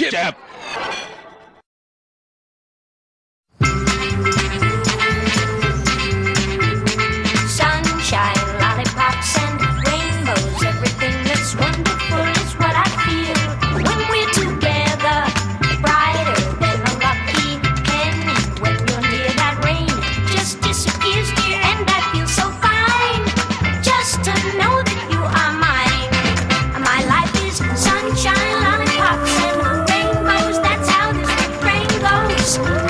Chip. Chip. Thanks.